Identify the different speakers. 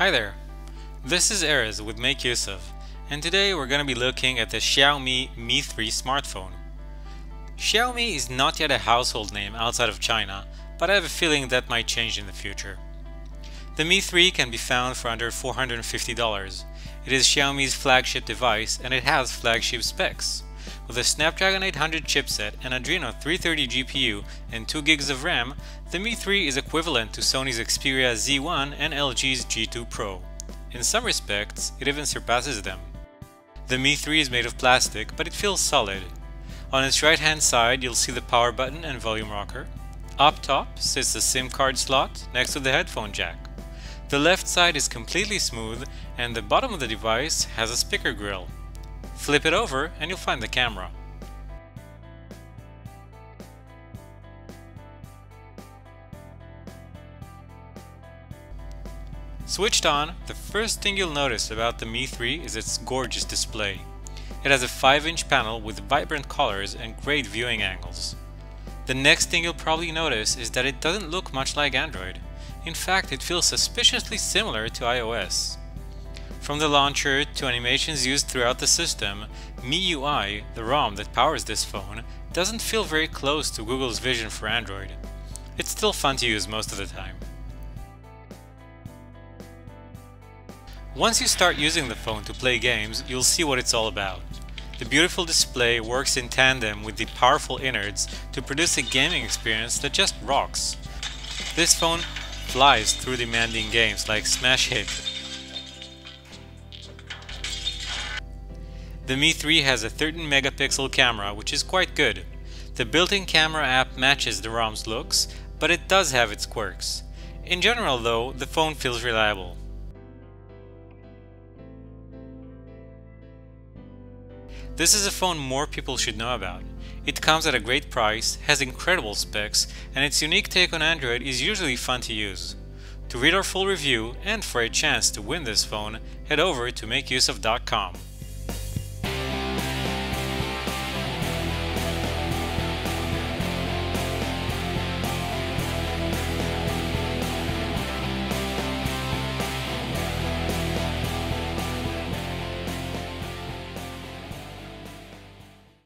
Speaker 1: Hi there, this is Erez with Make Use Of, and today we're going to be looking at the Xiaomi Mi 3 smartphone. Xiaomi is not yet a household name outside of China, but I have a feeling that might change in the future. The Mi 3 can be found for under $450. It is Xiaomi's flagship device and it has flagship specs. With a Snapdragon 800 chipset, an Adreno 330 GPU, and 2 gigs of RAM, the Mi 3 is equivalent to Sony's Xperia Z1 and LG's G2 Pro. In some respects, it even surpasses them. The Mi 3 is made of plastic, but it feels solid. On its right hand side, you'll see the power button and volume rocker. Up top sits the SIM card slot next to the headphone jack. The left side is completely smooth, and the bottom of the device has a speaker grill. Flip it over and you'll find the camera. Switched on, the first thing you'll notice about the Mi 3 is its gorgeous display. It has a 5-inch panel with vibrant colors and great viewing angles. The next thing you'll probably notice is that it doesn't look much like Android. In fact, it feels suspiciously similar to iOS. From the launcher to animations used throughout the system, MIUI, the ROM that powers this phone, doesn't feel very close to Google's vision for Android. It's still fun to use most of the time. Once you start using the phone to play games, you'll see what it's all about. The beautiful display works in tandem with the powerful innards to produce a gaming experience that just rocks. This phone flies through demanding games like Smash Hit, The Mi 3 has a 13 megapixel camera, which is quite good. The built-in camera app matches the ROM's looks, but it does have its quirks. In general though, the phone feels reliable. This is a phone more people should know about. It comes at a great price, has incredible specs, and its unique take on Android is usually fun to use. To read our full review and for a chance to win this phone, head over to makeuseof.com.